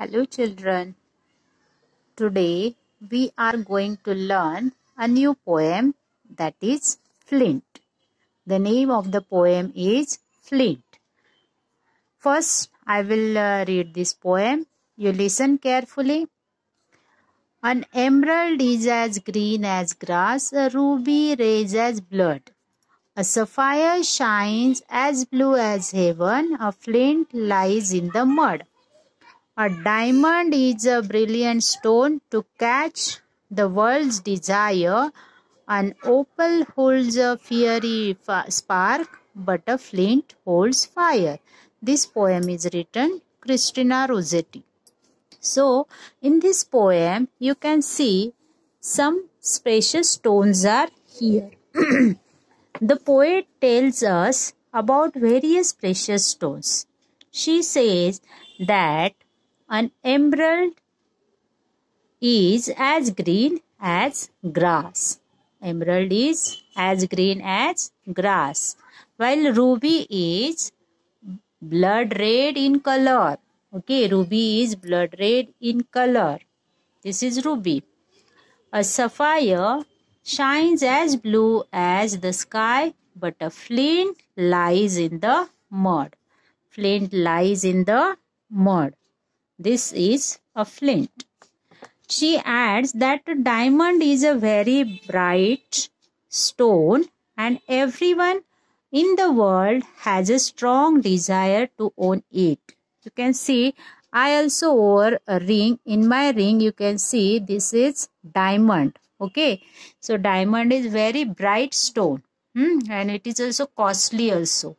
Hello children. Today we are going to learn a new poem that is Flint. The name of the poem is Flint. First I will uh, read this poem. You listen carefully. An emerald is as green as grass, a ruby red as blood. A sapphire shines as blue as heaven, a flint lies in the mud. A diamond is a brilliant stone to catch the world's desire. An opal holds a fiery spark, but a flint holds fire. This poem is written Christina Rossetti. So, in this poem, you can see some precious stones are here. the poet tells us about various precious stones. She says that an emerald is as green as grass. Emerald is as green as grass. While ruby is blood red in color. Okay, ruby is blood red in color. This is ruby. A sapphire shines as blue as the sky, but a flint lies in the mud. Flint lies in the mud. This is a flint. She adds that diamond is a very bright stone and everyone in the world has a strong desire to own it. You can see I also wore a ring. In my ring you can see this is diamond. Okay. So diamond is very bright stone. Hmm? And it is also costly also.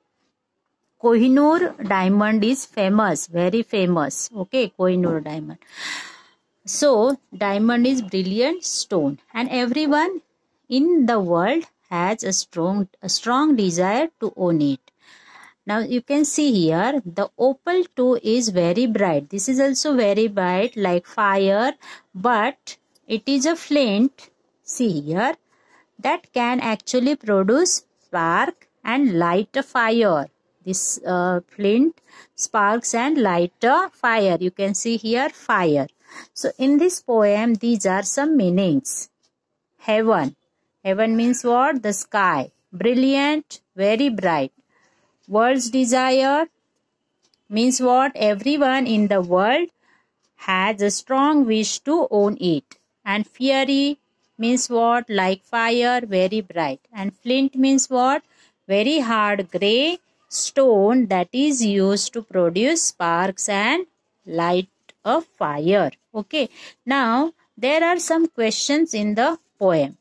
Kohinoor diamond is famous, very famous. Okay, Kohinoor diamond. So, diamond is brilliant stone and everyone in the world has a strong, a strong desire to own it. Now, you can see here, the opal too is very bright. This is also very bright like fire, but it is a flint, see here, that can actually produce spark and light a fire this uh, flint sparks and light a fire. You can see here fire. So in this poem these are some meanings. Heaven. Heaven means what? The sky. Brilliant. Very bright. World's desire means what? Everyone in the world has a strong wish to own it. And fiery means what? Like fire very bright. And flint means what? Very hard gray stone that is used to produce sparks and light a fire. Okay. Now, there are some questions in the poem.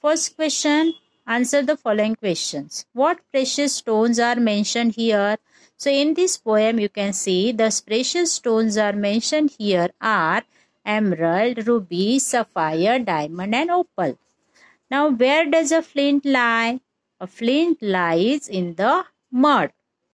First question, answer the following questions. What precious stones are mentioned here? So, in this poem, you can see the precious stones are mentioned here are emerald, ruby, sapphire, diamond and opal. Now, where does a flint lie? A flint lies in the mud.